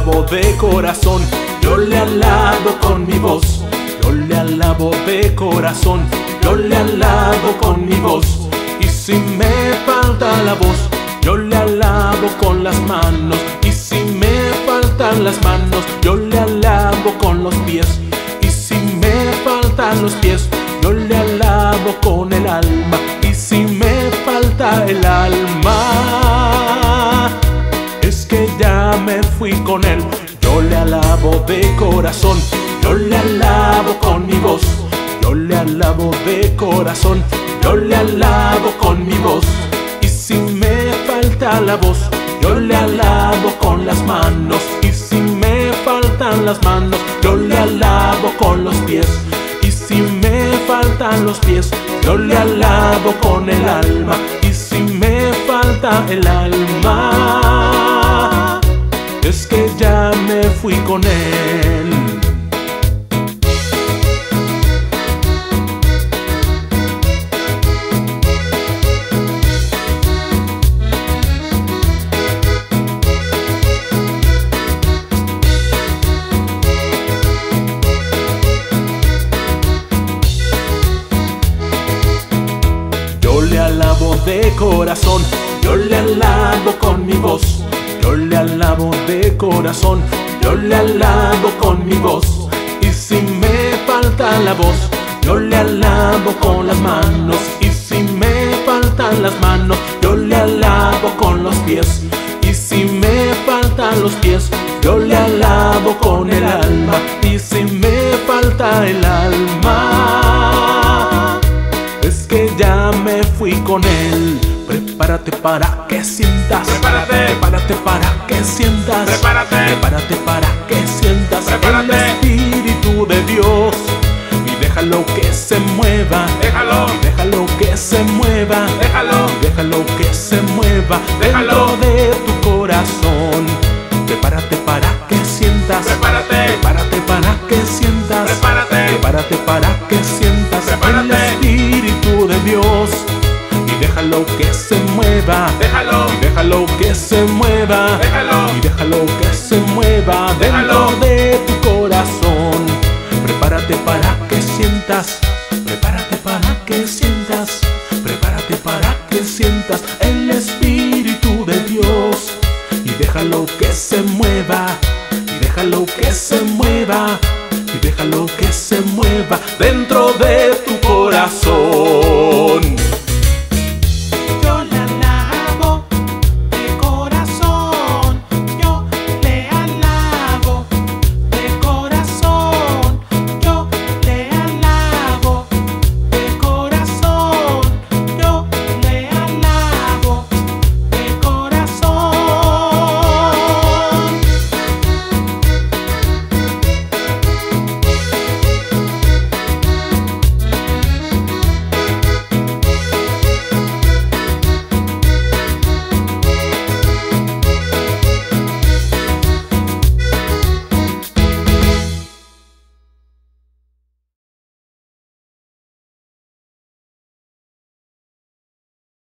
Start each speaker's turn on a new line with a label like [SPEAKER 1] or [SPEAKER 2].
[SPEAKER 1] alabo de corazón, yo le alabo con mi voz, yo le alabo de corazón, yo le alabo con mi voz. Y si me falta la voz, yo le alabo con las manos. Y si me faltan las manos, yo le alabo con los pies. Y si me faltan los pies, yo le alabo con el alma. Y si me falta el alma, fui con él. Yo le alabo de corazón, yo le alabo con mi voz. Yo le alabo de corazón, yo le alabo con mi voz. Y si me falta la voz, yo le alabo con las manos. Y si me faltan las manos, yo le alabo con los pies. Y si me faltan los pies, yo le alabo con el alma. Y si me falta el alma, fui con él. Yo le alabo de corazón, yo le alabo con mi voz, yo le alabo de corazón, yo le alabo con mi voz. Y si me falta la voz, yo le alabo con las manos. Y si me faltan las manos, yo le alabo con los pies. Y si me faltan los pies, yo le alabo con el alma. Y si me falta el alma, es que ya me fui con él. Prepárate para que sientas.
[SPEAKER 2] Prepárate.
[SPEAKER 1] Prepárate para que sientas.
[SPEAKER 2] Prepárate.
[SPEAKER 1] Prepárate para que sientas
[SPEAKER 2] Prepárate.
[SPEAKER 1] el Espíritu de Dios. Y déjalo que se mueva.
[SPEAKER 2] Déjalo.
[SPEAKER 1] Y déjalo que se mueva. Déjalo. Que se mueva.
[SPEAKER 2] Déjalo.
[SPEAKER 1] Y déjalo que se mueva.
[SPEAKER 2] Déjalo.
[SPEAKER 1] Y déjalo que se mueva
[SPEAKER 2] Déjalo.
[SPEAKER 1] dentro de tu corazón. Prepárate para que sientas. Prepárate para que sientas. Prepárate para que sientas el Espíritu de Dios. Y déjalo que se mueva. Y déjalo que se mueva. Y déjalo que se mueva dentro de tu corazón.